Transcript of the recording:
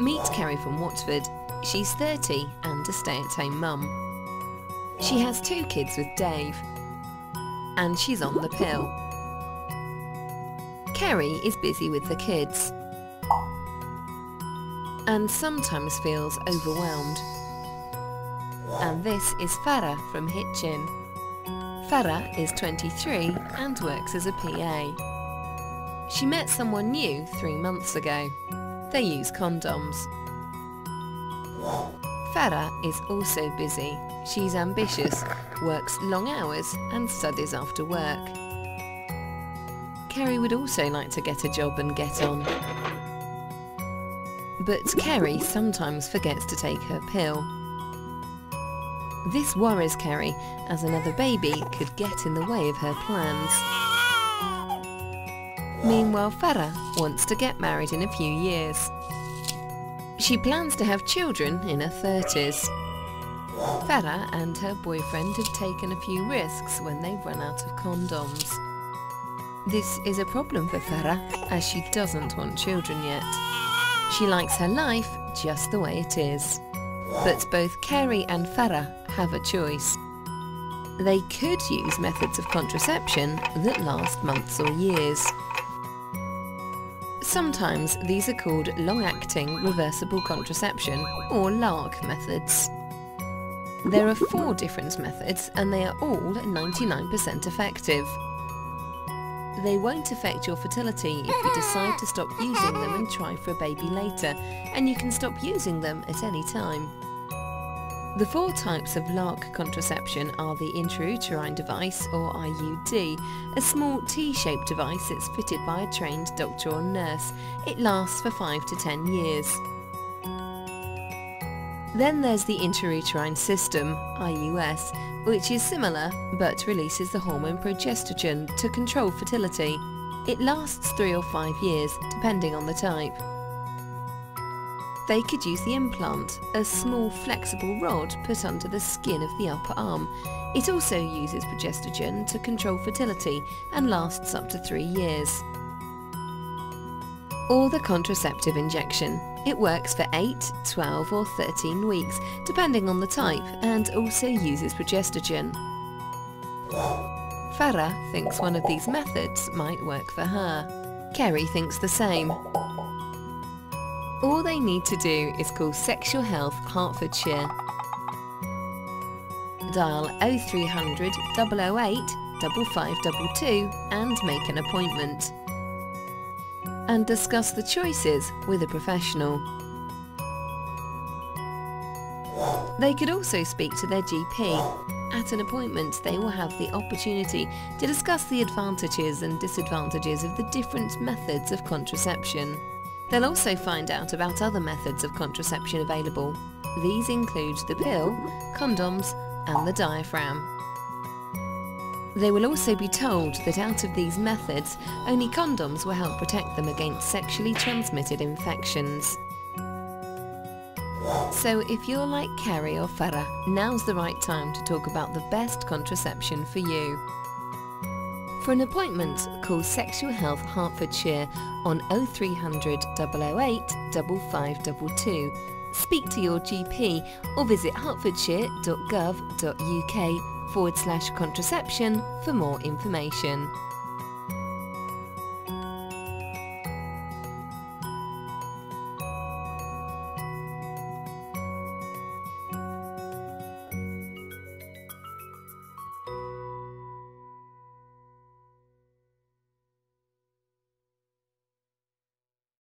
Meet Kerry from Watford. She's 30 and a stay-at-home mum. She has two kids with Dave. And she's on the pill. Kerry is busy with the kids. And sometimes feels overwhelmed. And this is Farah from Hitchin. Farah is 23 and works as a PA. She met someone new three months ago. They use condoms. Farah is also busy. She's ambitious, works long hours and studies after work. Kerry would also like to get a job and get on. But Kerry sometimes forgets to take her pill. This worries Kerry, as another baby could get in the way of her plans. Meanwhile, Farah wants to get married in a few years. She plans to have children in her 30s. Farah and her boyfriend have taken a few risks when they've run out of condoms. This is a problem for Farah, as she doesn't want children yet. She likes her life just the way it is. But both Kerry and Farah have a choice. They could use methods of contraception that last months or years. Sometimes these are called long-acting reversible contraception or LARC methods. There are four different methods and they are all 99% effective. They won't affect your fertility if you decide to stop using them and try for a baby later, and you can stop using them at any time. The four types of LARC contraception are the intrauterine device, or IUD, a small T-shaped device that's fitted by a trained doctor or nurse. It lasts for 5 to 10 years. Then there's the intrauterine system, IUS, which is similar but releases the hormone progestogen to control fertility. It lasts 3 or 5 years, depending on the type. They could use the implant, a small flexible rod put under the skin of the upper arm. It also uses progestogen to control fertility and lasts up to three years. Or the contraceptive injection. It works for 8, 12 or 13 weeks, depending on the type, and also uses progestogen. Farah thinks one of these methods might work for her. Kerry thinks the same. All they need to do is call Sexual Health Hertfordshire. Dial 0300 008 5522 and make an appointment. And discuss the choices with a professional. They could also speak to their GP. At an appointment, they will have the opportunity to discuss the advantages and disadvantages of the different methods of contraception. They'll also find out about other methods of contraception available. These include the pill, condoms and the diaphragm. They will also be told that out of these methods, only condoms will help protect them against sexually transmitted infections. So if you're like Kerry or Farah, now's the right time to talk about the best contraception for you. For an appointment, call Sexual Health Hertfordshire on 0300 008 5522. Speak to your GP or visit hertfordshire.gov.uk forward slash contraception for more information.